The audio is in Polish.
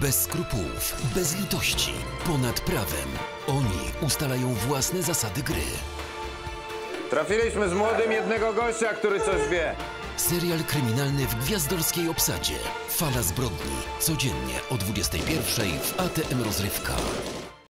Bez skrupułów, bez litości, ponad prawem. Oni ustalają własne zasady gry. Trafiliśmy z młodym jednego gościa, który coś wie. Serial kryminalny w gwiazdorskiej obsadzie. Fala zbrodni. Codziennie o 21 w ATM Rozrywka.